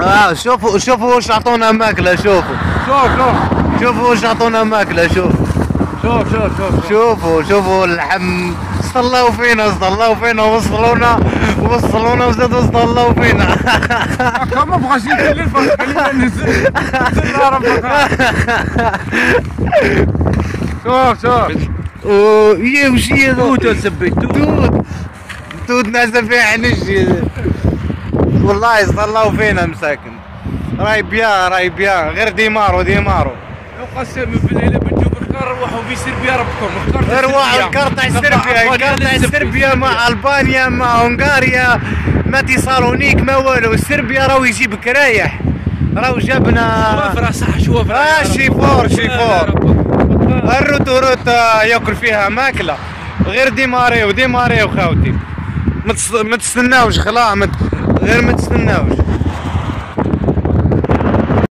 آه شوفوا شوفوا واش عطونا ماكله شوفوا شوف شوف. شوفوا واش عطونا ماكله شوف شوف شوف شوف. شوفوا شوفوا اللحم صلوا فينا صلوا فينا وصلونا وصلونا وزادوا صلوا فينا. ما بغاش يدير خلينا نزل شوف شوف. ويا وش هي توت سبيت توت. دود ناس فيها عنج والله صلوا فينا مساكن. راي بيان راي بيان غير ديمارو ديمارو لو قسم بالليل بتجوب الكار روحوا بيصير بيا ربكم الكار ارواح الكارت تاع سربيا الكارت تاع سربيا مع ألبانيا مع هنغاريا. ما تيصالونيك ما والو. سربيا راهو يجيبك رايح راهو جابنا شوفرة صح شوفرة آه شيفور شيفور الروت روت آه، ياكل فيها ماكلة. غير ديماري وديماري وخاوتي ما تس- ما تستناوش خلاص. ت- غير ما تستناوش